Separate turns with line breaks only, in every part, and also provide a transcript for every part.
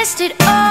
it all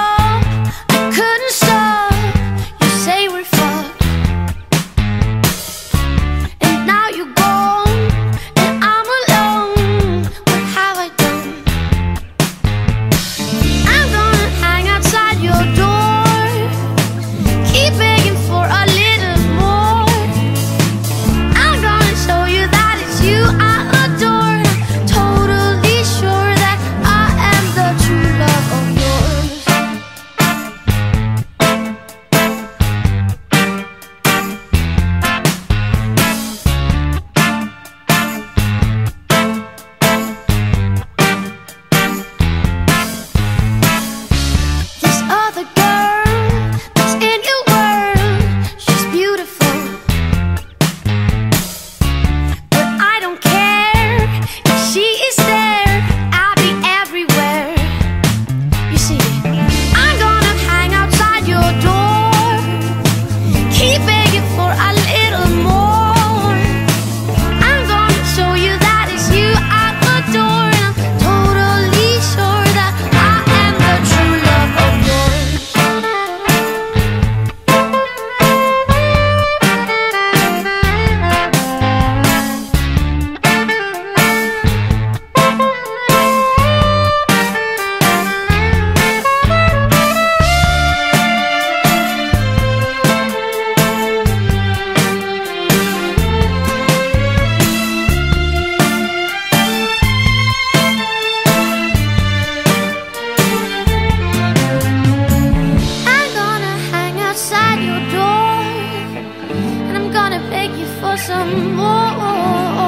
for some more.